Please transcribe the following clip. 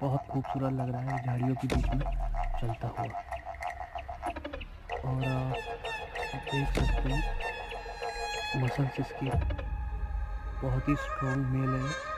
बहुत खूबसूरत लग रहा है झाड़ियों के बीच में चलता हुआ। और आप देख सकते हैं, मसल्स इसकी बहुत ही स्ट्रॉन्ग मेल है।